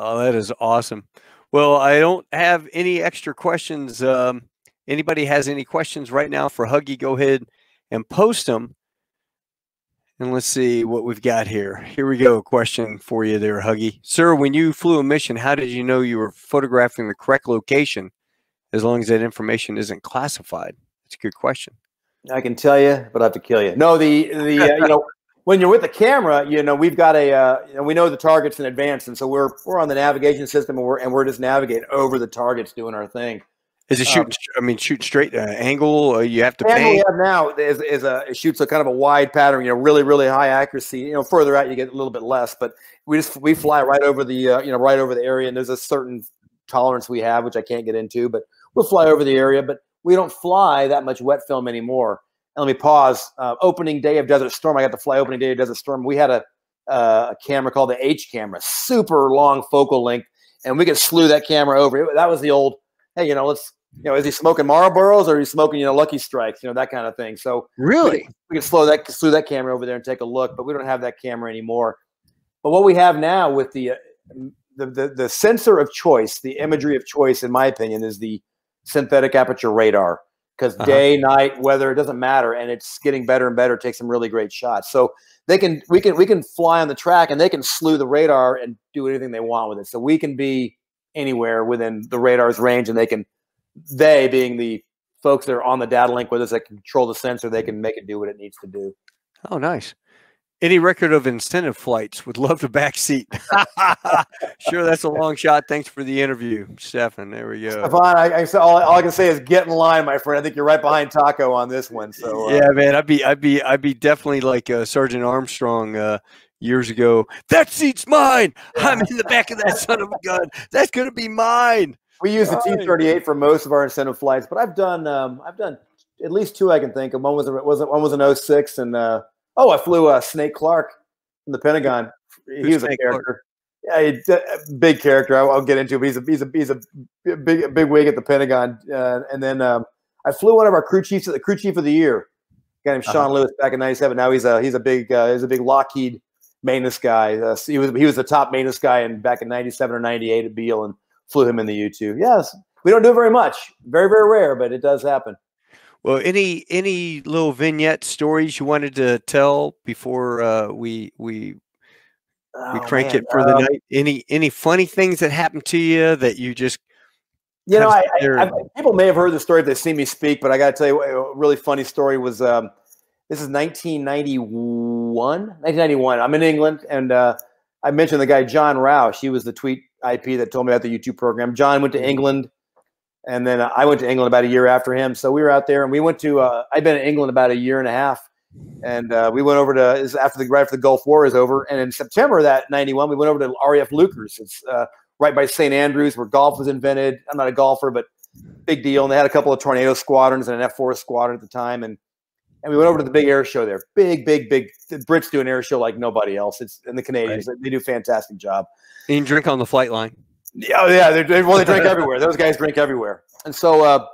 Oh, that is awesome. Well, I don't have any extra questions. Um, anybody has any questions right now for Huggy? Go ahead and post them. And let's see what we've got here. Here we go. Question for you there, Huggy. Sir, when you flew a mission, how did you know you were photographing the correct location as long as that information isn't classified? That's a good question. I can tell you, but I have to kill you. No, the the uh, you know when you're with the camera, you know we've got a uh, you know, we know the targets in advance, and so we're we're on the navigation system, and we're and we're just navigating over the targets, doing our thing. Is it shooting? Um, I mean, shoot straight uh, angle. You have to. The angle we have now is, is a it shoots a kind of a wide pattern. You know, really really high accuracy. You know, further out you get a little bit less, but we just we fly right over the uh, you know right over the area, and there's a certain tolerance we have, which I can't get into, but we'll fly over the area. But we don't fly that much wet film anymore. And let me pause. Uh, opening day of Desert Storm, I got to fly opening day of Desert Storm. We had a uh, a camera called the H camera, super long focal length, and we could slew that camera over. That was the old, hey, you know, let's you know, is he smoking Marlboros or is he smoking, you know, Lucky Strikes, you know, that kind of thing. So really, we, we can slow that slew that camera over there and take a look, but we don't have that camera anymore. But what we have now with the, uh, the the the sensor of choice, the imagery of choice, in my opinion, is the synthetic aperture radar. Because uh-huh. day, night, weather, it doesn't matter, and it's getting better and better. Take some really great shots. So they can we can we can fly on the track and they can slew the radar and do anything they want with it. So we can be anywhere within the radar's range, and they can they being the folks that are on the data link with us that control the sensor, they can make it do what it needs to do. Oh, nice. Any record of incentive flights? Would love the back seat. sure, that's a long shot. Thanks for the interview, Stefan. There we go. Stefan, I, I all, all, I can say is get in line, my friend. I think you're right behind Taco on this one. So uh, yeah, man, I'd be, I'd be, I'd be definitely like uh, Sergeant Armstrong uh, years ago. That seat's mine. I'm in the back of that son of a gun. That's gonna be mine. We use the T thirty eight for most of our incentive flights, but I've done um, I've done at least two I can think of. One was a, was one was an 06 and uh, oh I flew uh, Snake Clark from the Pentagon. He was a character. Yeah, a big character. I, will get into, it, but he's a he's a he's a big big wig at the Pentagon. Uh, and then um, I flew one of our crew chiefs, the crew chief of the year, guy named uh-huh. Sean Lewis back in '97. Now he's a he's a big uh, he's a big Lockheed maintenance guy. Uh, he was he was the top maintenance guy in back in '97 or '98 at Beale and flew him in the U two. Yes, we don't do it very much, very very rare, but it does happen. Well, any any little vignette stories you wanted to tell before uh, we we oh, we crank man. it for the um, night? Any any funny things that happened to you that you just you know, I, I, I, people may have heard the story if they've seen me speak, but I got to tell you, a really funny story was um, this is 1991. 1991. I'm in England, and uh, I mentioned the guy John Roush. He was the tweet IP that told me about the U2 program. John went to mm-hmm. England, and then I went to England about a year after him. So we were out there, and we went to. Uh, I'd been in England about a year and a half, and uh, we went over to after the right after the Gulf War is over, and in September of that '91, we went over to RAF Leuchars. It's uh, right by St Andrews, where golf was invented. I'm not a golfer, but big deal. And they had a couple of tornado squadrons and an F4 squadron at the time, and and we went over to the big air show there. Big, big, big. The Brits do an air show like nobody else. It's and the Canadians right. they do a fantastic job. And drink on the flight line. Yeah, oh, yeah. They, well, they drink everywhere. Those guys drink everywhere. And so uh,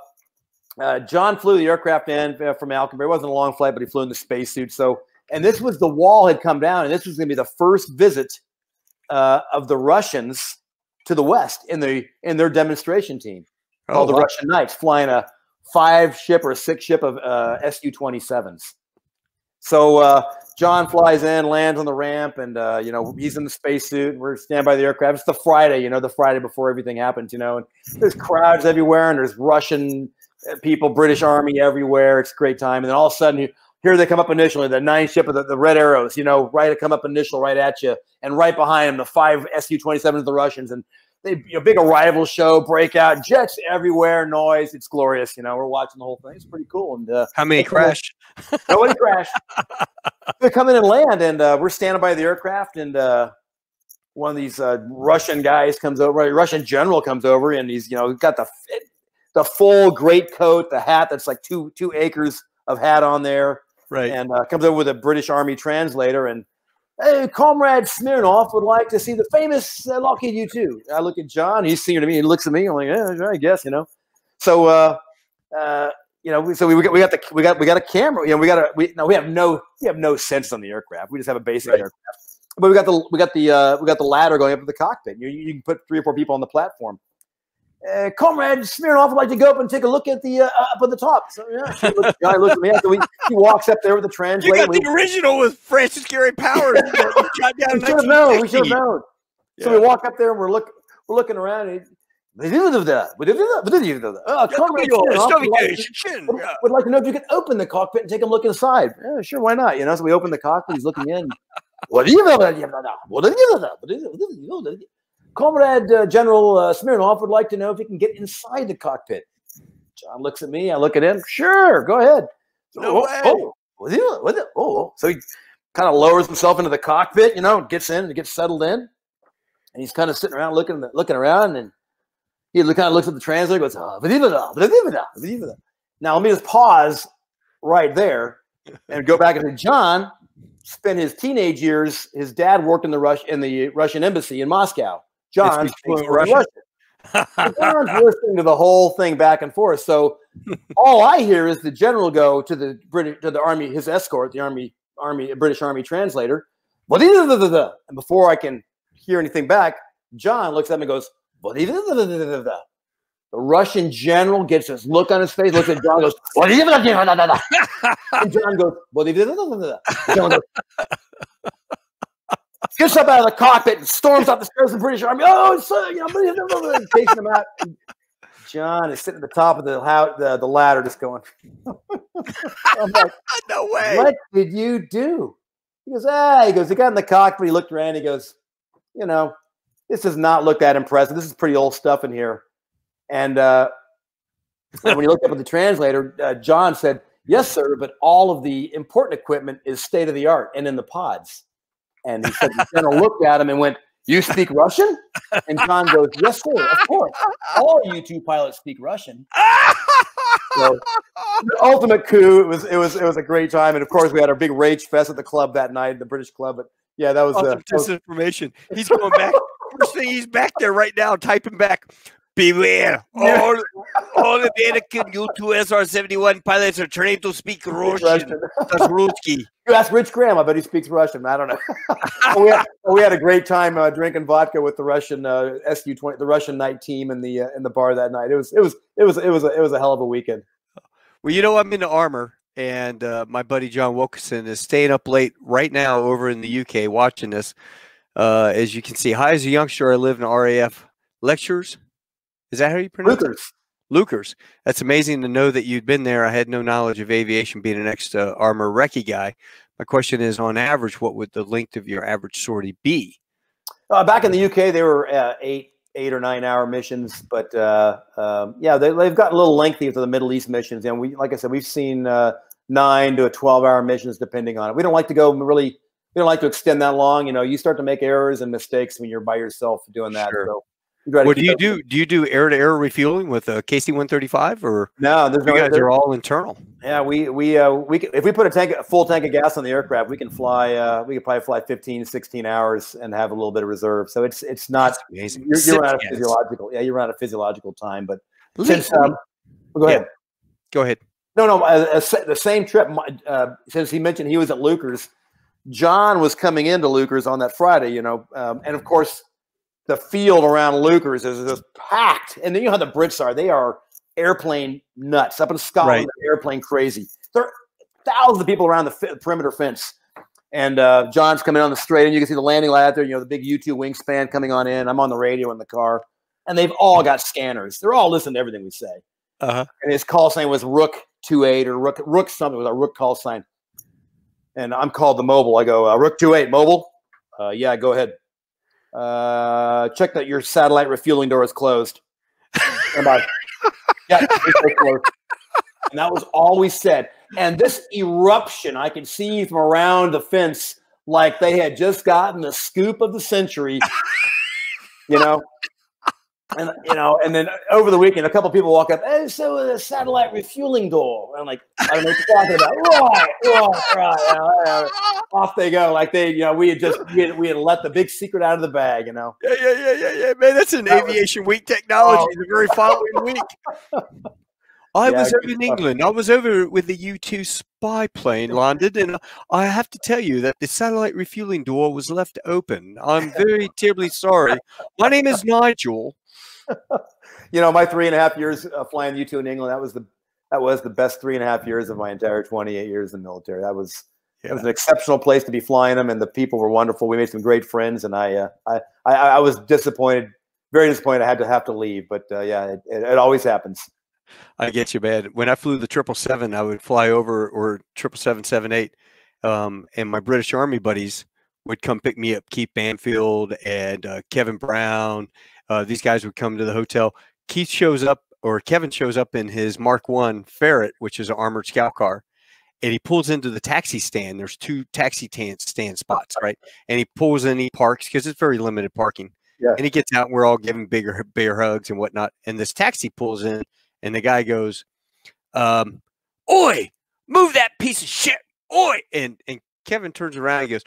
uh, John flew the aircraft in uh, from Alconbury. It wasn't a long flight, but he flew in the spacesuit. So, and this was the wall had come down, and this was going to be the first visit uh, of the Russians to the West in the in their demonstration team oh, called wow. the Russian Knights, flying a five ship or six ship of uh, Su twenty sevens. So uh, John flies in, lands on the ramp, and uh, you know he's in the spacesuit. And we're standing by the aircraft. It's the Friday, you know, the Friday before everything happens, you know. And there's crowds everywhere, and there's Russian uh, people, British Army everywhere. It's a great time. And then all of a sudden, here they come up initially, the nine ship of the, the Red Arrows, you know, right to come up initial right at you, and right behind them, the five Su 27s of the Russians, and they you know, big arrival show, breakout, jets everywhere, noise. It's glorious. You know, we're watching the whole thing. It's pretty cool. And uh, how many Nobody crashed. they come in and land, and uh, we're standing by the aircraft, and uh, one of these uh, Russian guys comes over. A Russian general comes over, and he's you know got the the full great coat, the hat that's like two two acres of hat on there, right? And uh, comes over with a British Army translator and Hey, Comrade Smirnov would like to see the famous uh, Lockheed U2. I look at John. He's senior to me. He looks at me. I'm like, yeah, I guess, you know. So, uh, uh, you know, so we, we got we got the we got we got a camera. You know, we got a we no we have no we have no sense on the aircraft. We just have a basic right. aircraft. but we got the we got the uh, we got the ladder going up to the cockpit. You, you can put three or four people on the platform. Uh, Comrade Smirnoff would like to go up and take a look at the uh, up at the top. So yeah, she looks, guy looks at me. So we, he walks up there with the translator. You got the original with Francis Gary Powers. we should have known. We should have known. So we walk up there and we're look we're looking around. And would like, would like to know if you could open the cockpit and take a look inside. Yeah, sure, why not? You know, so we open the cockpit. He's looking in. What you Comrade uh, General uh, Smirnoff would like to know if he can get inside the cockpit. John looks at me. I look at him. Sure, go ahead. No oh, way. Oh, was he, was it? Oh, so he kind of lowers himself into the cockpit, you know, gets in and gets settled in. And he's kind of sitting around looking looking around and he kind of looks at the translator, goes, oh, now let me just pause right there and go back and say, John spent his teenage years. His dad worked in the Rush in the Russian embassy in Moscow. John speaks Russian. Russian. John's listening to the whole thing back and forth. So all I hear is the general go to the British to the army, his escort, the army army British army translator. And before I can hear anything back, John looks at me and goes, the Russian general gets this look on his face, looks at John, goes, and John goes, John goes, gets up out of the cockpit and storms up the stairs of the British Army. Oh, so, you know, chasing him out. John is sitting at the top of the how, the, the ladder, just going. I'm like, no way. What did you do? He goes, ah. He goes, he got in the cockpit. He looked around. He goes, you know, this does not look that impressive. This is pretty old stuff in here. And uh, when he looked up at the translator, uh, John said, Yes, sir, but all of the important equipment is state of the art and in the pods. And he said, the general looked at him and went, You speak Russian? And John goes, Yes, sir, of course. All U2 pilots speak Russian. So, the ultimate coup. It was it was it was a great time, and of course we had our big rage fest at the club that night, the British club. But yeah, that was uh, disinformation. He's going back. First thing he's back there right now, typing back. Beware! All, all American U2 SR-71 pilots are trained to speak Russian. That's Ruski. You ask Rich Graham. I bet he speaks Russian. I don't know. we, had, we, had, a great time uh, drinking vodka with the Russian uh, SU-20, the Russian Knight team in the uh, in the bar that night. It was it was it was it was a, it was a hell of a weekend. Well, you know I'm into armor, and uh, my buddy John Wilkinson is staying up late right now over in the UK watching this. Uh, as you can see, hi as a youngster, I lived in RAF Leuchars. Is that how you pronounce Leuchars. it? Leuchars. That's amazing to know that you'd been there. I had no knowledge of aviation being an ex uh, armor recce guy. My question is, on average, what would the length of your average sortie be? Uh, back in the UK, they were uh, eight, eight or nine hour missions, but uh, um, yeah, they, have gotten a little lengthy for the Middle East missions. And we, like I said, we've seen uh, nine to a twelve hour missions depending on it. We don't like to go really we don't like to extend that long. You know, you start to make errors and mistakes when you're by yourself doing that. Sure. So what do you do? Do you do air to air refueling with a KC one thirty five or no? There's you no, guys are all internal. Yeah, we we uh, we can, if we put a tank a full tank of gas on the aircraft, we can fly. Uh, we could probably fly 15, 16 hours and have a little bit of reserve. So it's it's not That's amazing. You're, you're around a physiological. Yeah, you're out of physiological time. But since um, go ahead, yeah. go ahead. No, no, uh, uh the same trip. Uh, since he mentioned he was at Leuchars John was coming into Leuchars on that Friday, you know, um, and of course, the field around Leuchars is just packed. And then you know how the Brits are; they are airplane nuts. Up in Scotland, right. airplane crazy. There are thousands of people around the perimeter fence. And uh, John's coming on the straight, and you can see the landing light out there. You know the big U two wingspan coming on in. I'm on the radio in the car, and they've all got scanners. They're all listening to everything we say. Uh-huh. And his call sign was Rook two eight or Rook Rook something was a Rook call sign and I'm called the mobile. I go, uh, Rook 28 mobile. Uh, yeah, go ahead. Uh, check that your satellite refueling door is closed. yeah, and that was all we said. And this eruption, I could see from around the fence like they had just gotten the scoop of the century. You know, and you know, and then over the weekend, a couple people walk up. Hey, so the satellite refueling door. I'm like, I don't know what you're talking about. Right, right, right. Uh, off they go. Like they, you know, we had just we had, we had let the big secret out of the bag. You know. Yeah, yeah, yeah, yeah, yeah. Man, that's an that aviation was, week technology. Oh. The very following week. I Yeah, was over in. England. I was over with the U 2 spy plane landed, and I have to tell you that the satellite refueling door was left open. I'm very terribly sorry. My name is Nigel. You know, my three and a half years uh, flying U two in England, that was the that was the best three and a half years of my entire 28 years in the military. That was it was an exceptional place to be flying them, and the people were wonderful. We made some great friends, and I uh, I, I I was disappointed, very disappointed. I had to have to leave, but uh, yeah, it, it, it always happens. I get you, man. When I flew the triple seven, I would fly over or triple seven seven eight, um, and my British Army buddies would come pick me up. Keith Banfield and uh, Kevin Brown. Uh, these guys would come to the hotel. Keith shows up, or Kevin shows up in his Mark One Ferret, which is an armored scout car, and he pulls into the taxi stand. There's two taxi stand stand spots, right? And he pulls in, he parks because it's very limited parking. Yeah. And he gets out, and we're all giving bigger bear hugs and whatnot. And this taxi pulls in, and the guy goes, um, "Oi, move that piece of shit, oi!" And and Kevin turns around and goes,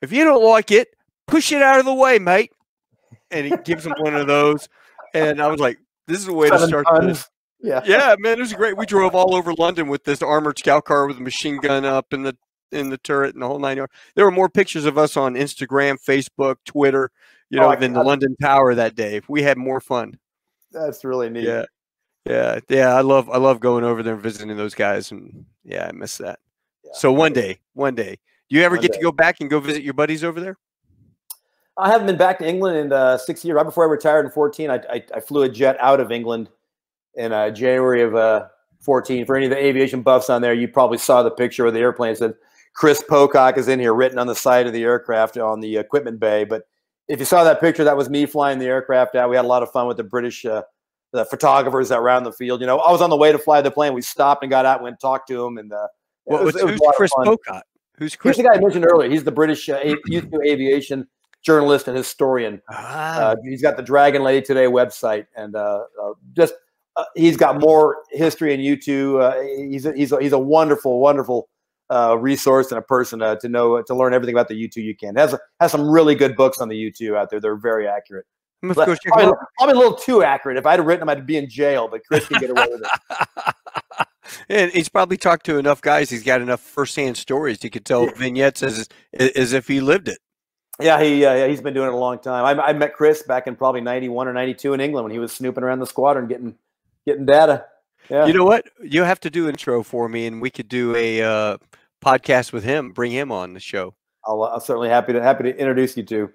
"If you don't like it, push it out of the way, mate." And he gives him one of those, and I was like, "This is a way to start tons. this." Yeah, Yeah, man, it was great. We drove all over London with this armored scout car with a machine gun up in the in the turret and the whole nine yards. There were more pictures of us on Instagram, Facebook, Twitter, you Oh, know, I than the London Tower that day. We had more fun. that's really neat. Yeah. Yeah. Yeah. I love I love going over there and visiting those guys. And yeah, I miss that. Yeah. So one day, one day. Do you ever One get day. to go back and go visit your buddies over there? I haven't been back to England in uh, six years. Right before I retired in 14, I, I, I flew a jet out of England in uh, January of uh, 14. For any of the aviation buffs on there, you probably saw the picture of the airplane. It said Chris Pocock is in here, written on the side of the aircraft on the equipment bay. But if you saw that picture, that was me flying the aircraft out. We had a lot of fun with the British uh, the photographers that were out the field. You know, I was on the way to fly the plane. We stopped and got out and went and talked to him. And uh, was- who's Chris. Pocock? Who's He's Chris? the guy I mentioned earlier. He's the British uh, youth aviation journalist and historian. Ah, Uh, he's got the Dragon Lady Today website, and uh, uh, just uh, he's got more history in U2. Uh, he's a, he's a, he's a wonderful, wonderful uh, resource and a person uh, to know to learn everything about the U2 you can. Has has some really good books on the U2 out there. They're very accurate. I'm check Probably, probably a little too accurate. If I'd have written them, I'd be in jail. But Chris can get away with it. and he's probably talked to enough guys. He's got enough firsthand stories. He could tell vignettes as as if he lived it. Yeah, he uh, yeah, he's been doing it a long time. I, I met Chris back in probably '91 or '92 in England when he was snooping around the squadron getting getting data. Yeah. You know what? You have to do intro for me, and we could do a uh, podcast with him. Bring him on the show. I'll, I'm certainly happy to happy to introduce you to.